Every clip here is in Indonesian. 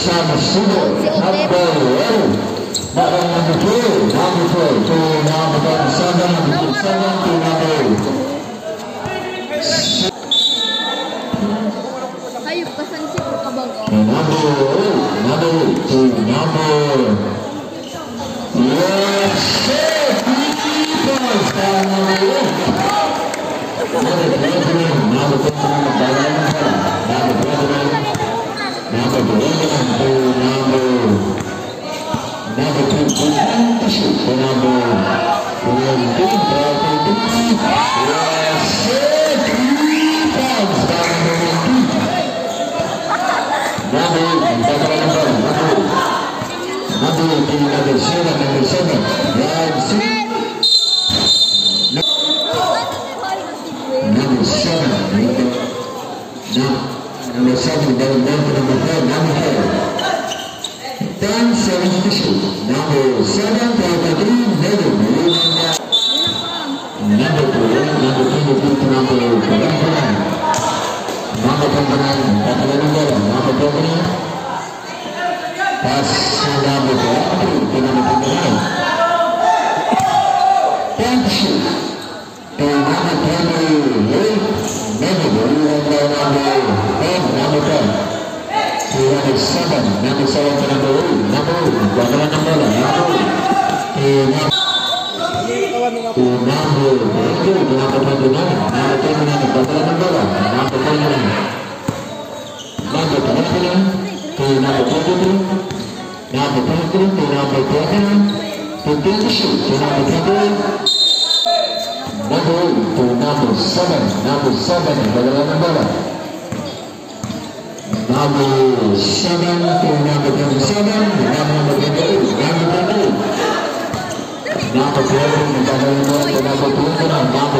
sama Sumo, Handball Row. Number number two, number two, to number seven, seven to number eight. Number eight, number eight to number yes, goalkeepers from number eight. Number twenty-three, number two, number one. Number 7, number 7, round 2. do número 7, número 3, número 1, número 2, número 3, número 4, número 5, número 6, número 7, número 8, número 9, número 10, número 11, número 12, número 13, número 14, número 15, número 16, número 17, número 18, número 19, número 20, número 21, número 22, número 23, número 24, número 25, número 26, número 27, número 28, número 29, 39, number ten, number ten. To number seven, number seven to number eight, number eight, number number number eight. To number to number twenty, to number number twenty-nine, number number number twenty-nine. Number twenty-nine to number twenty-three, number twenty-three to number twenty-nine, to twenty-two to number twenty-eight. Number eight to number seven, number seven, number number. Number seven to number twenty-seven, number number twenty-eight, number twenty-eight. Number twenty, number number to number twenty-nine, number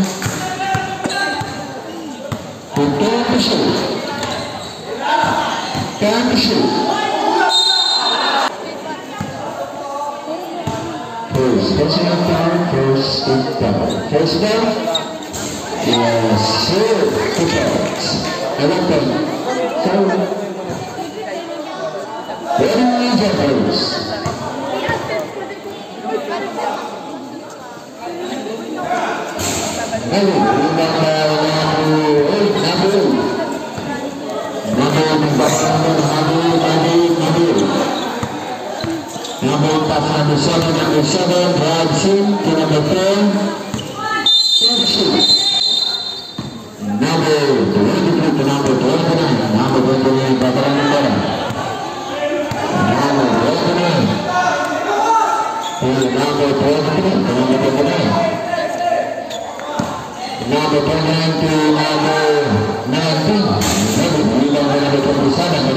Namun pasangan bersama dan bersama Brazil ke nombor 10 Sergio Nombor 23 ke nombor 29 Nombor 29 Bataran Negara Nombor 29 Nombor 29 ke nombor 29 Nombor 29 ke nombor 9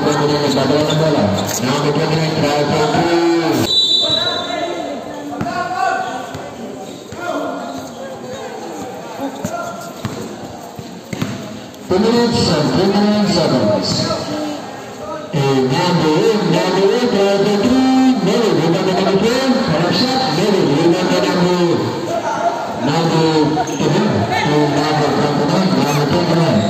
Number 29, minutes and seconds. And number eight, number three, number number, number number number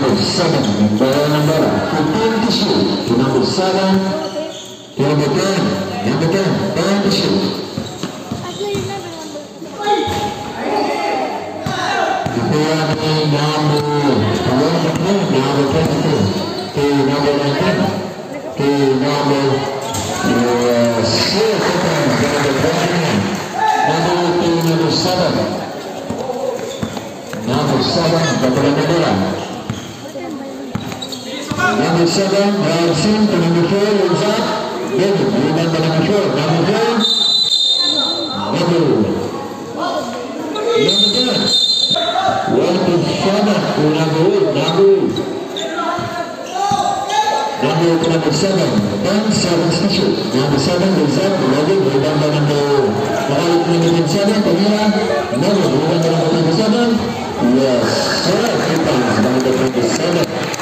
number seven, Diana Mera. 15 to shoot. To number seven, number 10, number 10, Diana to shoot. Number 11, number 22, to number 19, to number uh, 6, number 29, number 2, number 7, number 7, Dr. Medina. Yüksel'den Rasim Kınamıkör Uzak Bedu. Buradan Kınamıkör. Kınamıkör. Bedu. Yanıdan. Waktu sana Kunabu. Nabu. Nabu Kunabu sana. Dan Saban Susu. Nabu Saban Uzak Bedu. Buradan Kınamıkör. Kalau saya kita sebagai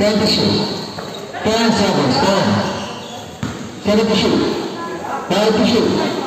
Turn to shoot. Turn seconds. Turn. Turn to shoot. Turn to shoot.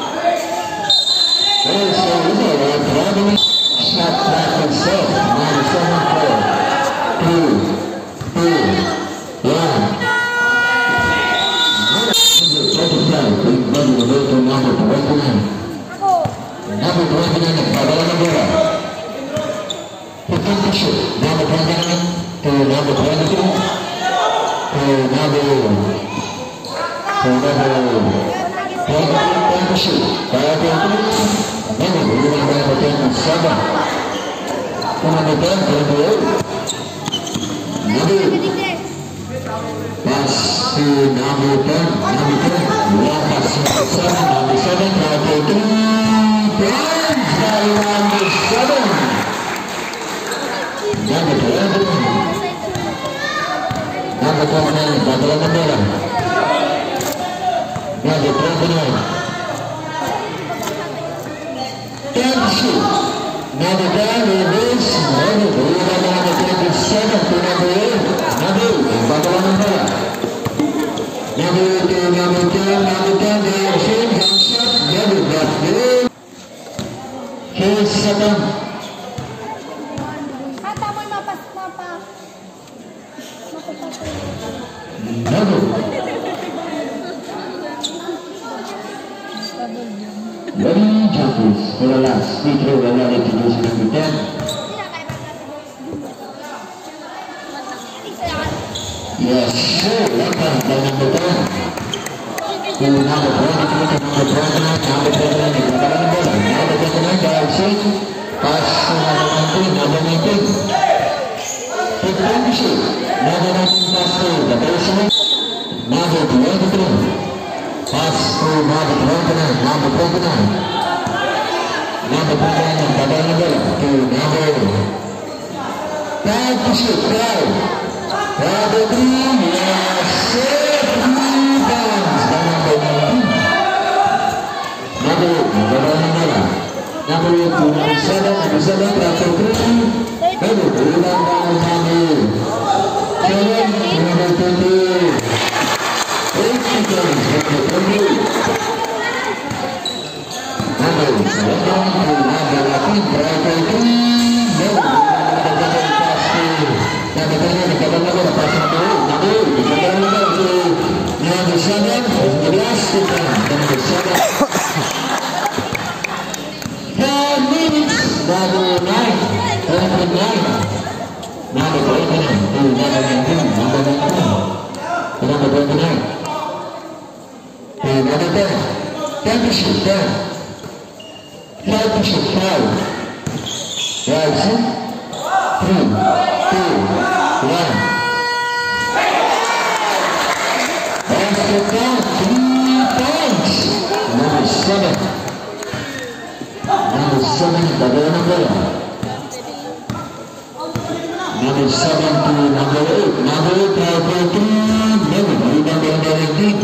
Number seven to number eight. Number eight, number three, never. Number number eighteen.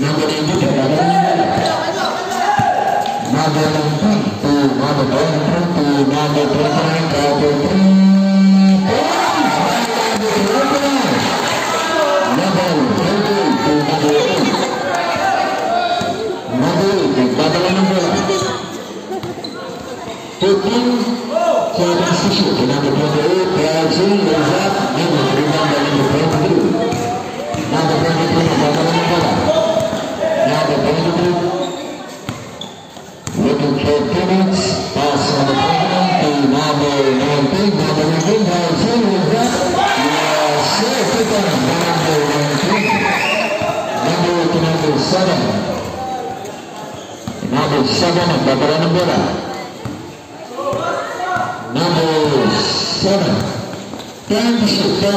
Number eighteen, double number. Number 19 to number 23 to number 29, number 3 points number 29. Number 20 to number 8. Number 8, double number. Maju, olhando o poder, pede, exato, vindo, treinando ali no campo do Nada bem do Bruno, volta lá no balão. Nada bem do Bruno. Luto Ketunis, passa no ponto, nada, não tem nada, ninguém dá, zero, exato. E a certa está nada, não tem. nada, 8, número o Número 7, não, está parando o balão. 10 to shoot 10.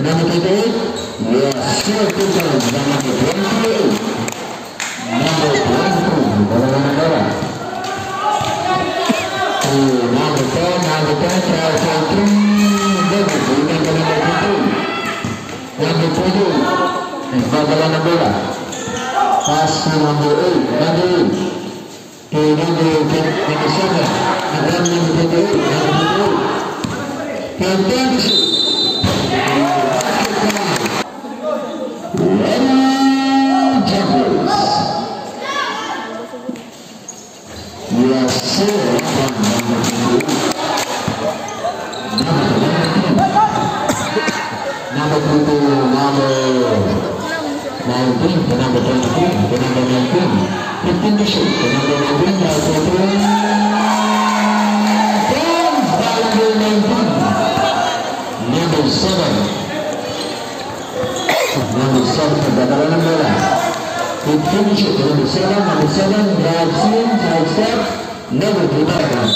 Number 28. Yes, sir. Pick on number 28. Number 22, Guadalajara. To number 10, number 10, try for three. Number two, number number two. Number 22, is Guadalajara. Pass to number 8, number 8. To number 10, number 7. And then number 28, number 28. Can 10 to shoot. Number 7 to the number to finish it. Number seven, number seven, grabs in, step, never to out.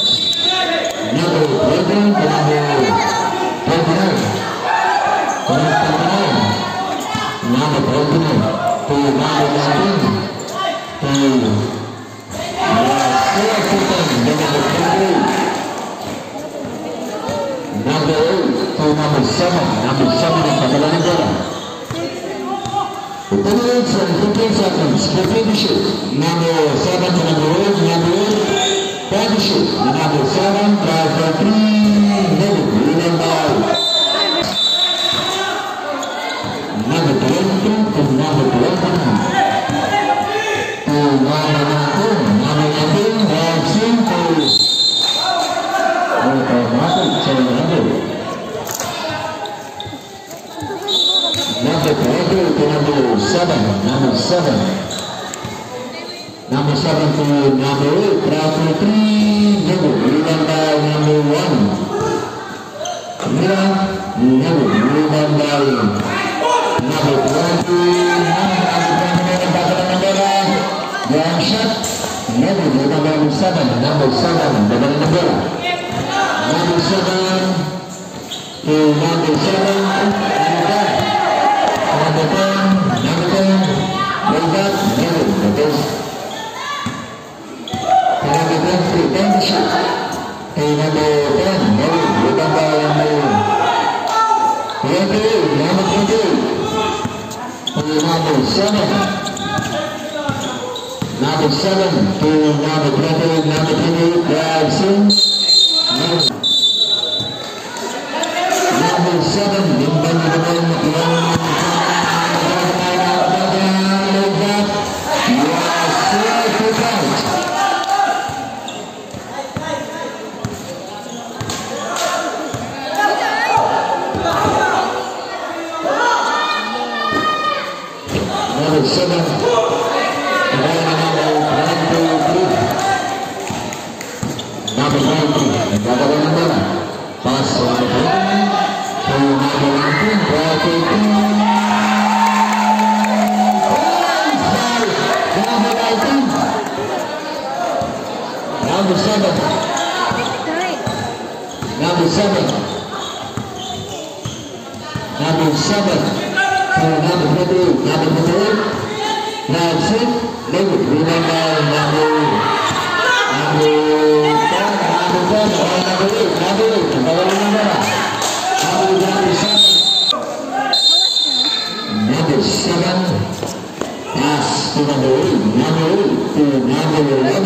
Number 11 to number 29. To number 29. Number 29 to number 19. To number 28. Number 8 to number 7. Number 7 is the Entonces, ¿qué sacamos? ¿Qué finish? Nando Saban, Nando Rose, Nando Rose, Padish, Nando Saban, Rafa Nando, Nando Nando Toronto, con Nando Toronto, con Nando Nando, Nando Nando, Nando Cinco, Nando Nando, Nando Nando, 7. Number 7. Number 7 to number 8. Try for 3. Never. Leading by number 1. Mira, never. Leading by number 20. Yang shot. Never. Leading by number 7. Number 7. Double number. Number 7 to number 7. 7 for Robert Robo Number seven. Number seven. Number seven. Number number two. Number three. Number six. Number remember number. Number ten. Number ten. Number eight. Number eight. Number number. Number number seven. Number seven. number to number eight. Number eight to number eleven.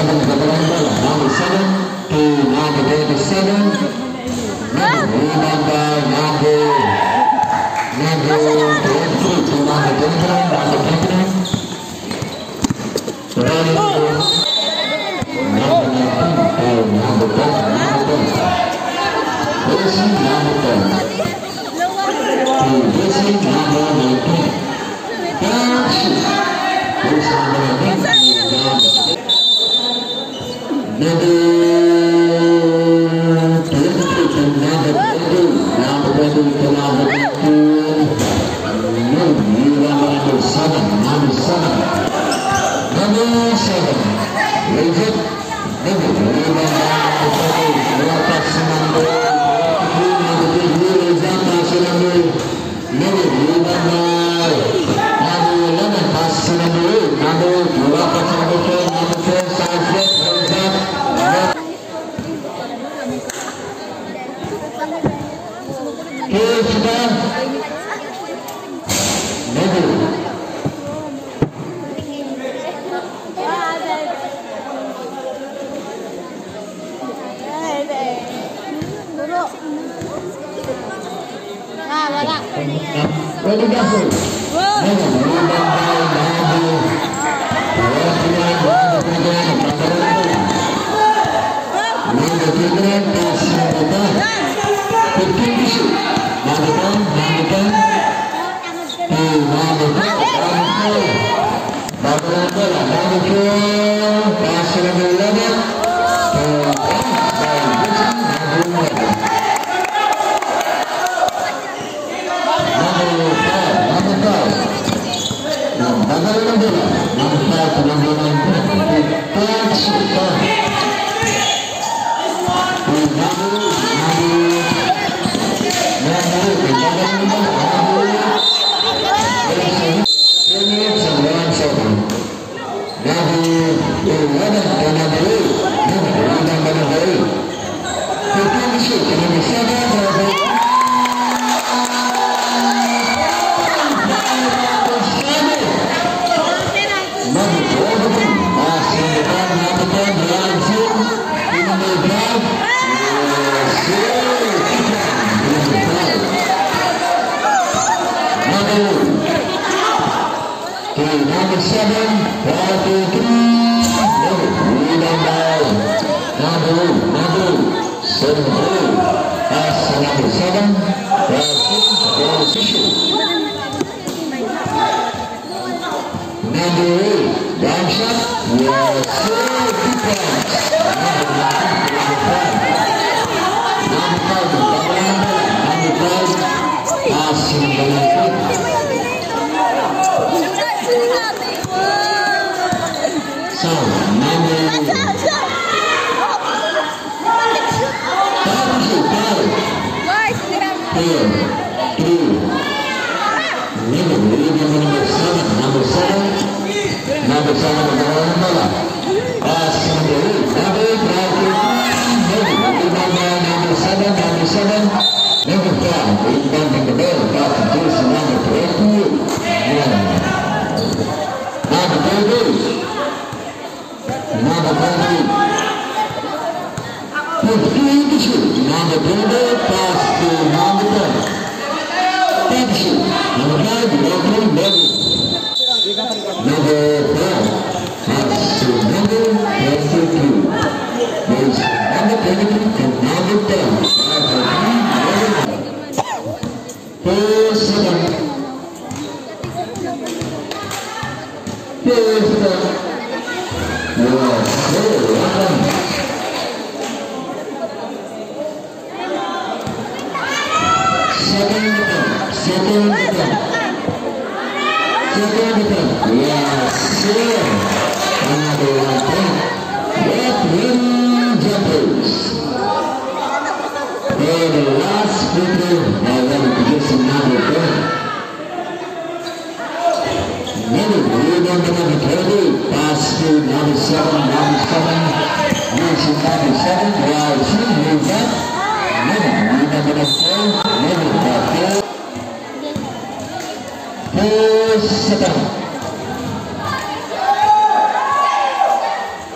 seven is the long. Number seven to number 27. Rebound by number number 23 to number 23. Number 23. Number 19 to number 10. Number 10. Racing number 10. To racing number 19. Down shoot. Racing number 19. Many blue number number 30, Boston number 7, number 7, Wilson number 7, while she moves up. Many blue number number 4, many number 4. Four seven.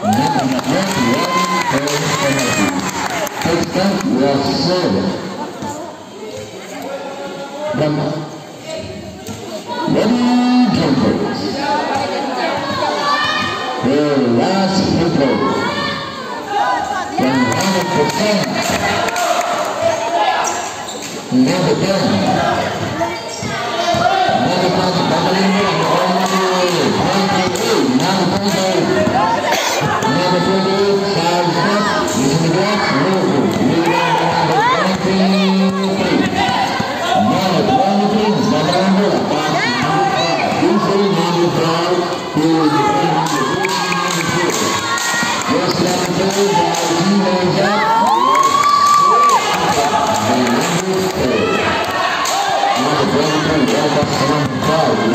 Number 1, 1, 4, 7. Touchdown was 7. the fans. Never done. Never done. Never done. Never done. Never done. Hallelujah.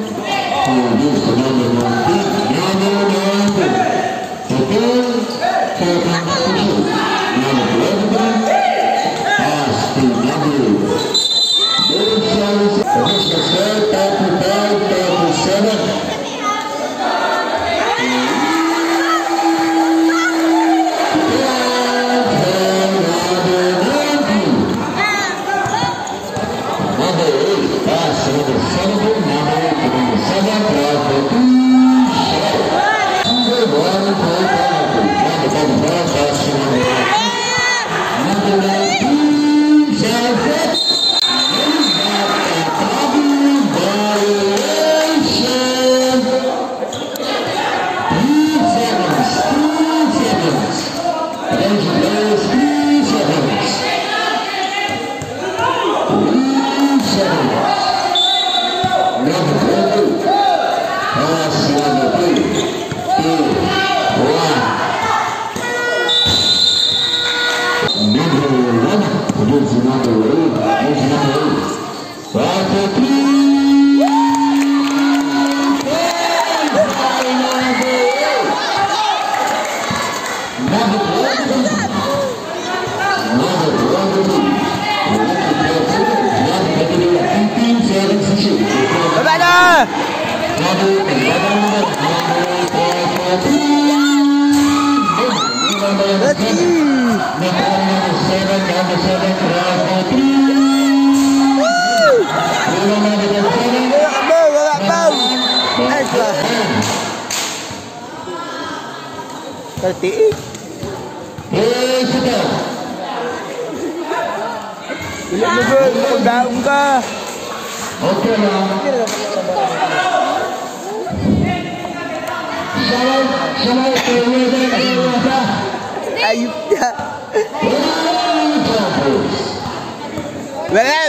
Wala mo bro, magdaong ka. Okay lang. Salam, salam, Ayup ka. Wala,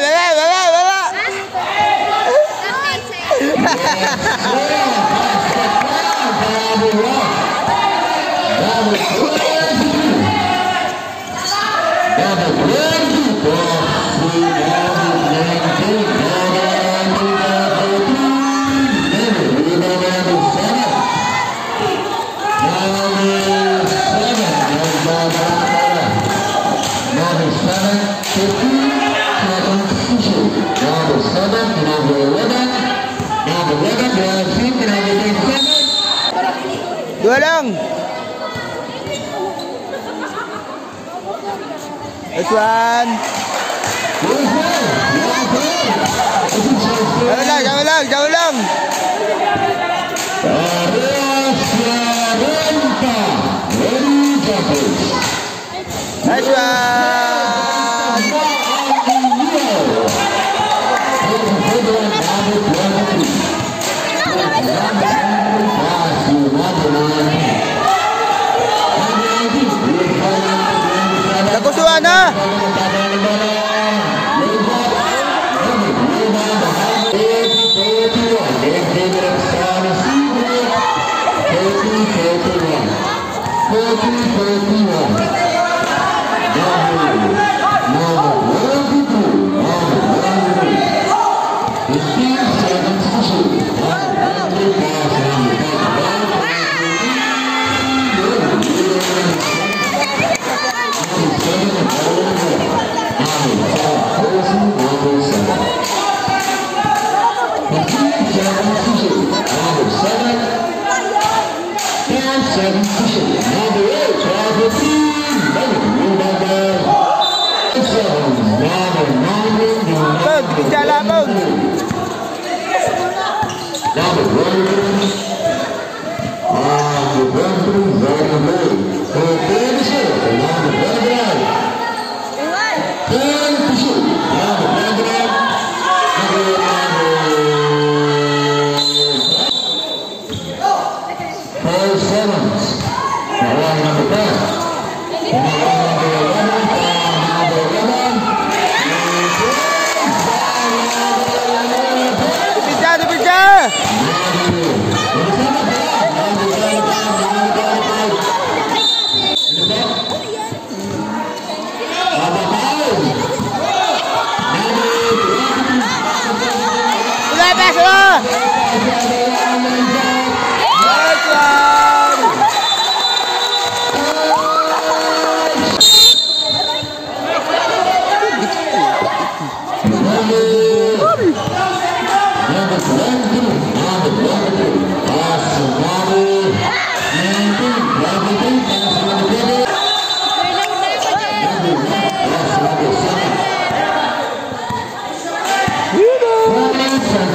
Fran. Gabi lang, gabi lang, gabi lang. Nice one. Now the Ravens on the Western Zone Blue. So it's a to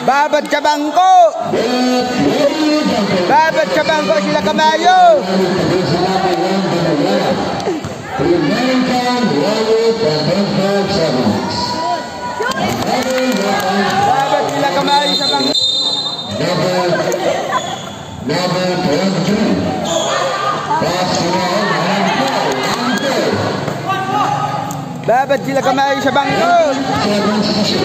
Babad sa bangko! Babad sa bangko sila kamayo! Babad sila kamayo sa bangko! Babad! Babad! Babad sila kamay sa bangko. Special.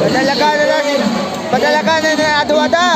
पता लगा पता लगा नहीं आधो आधा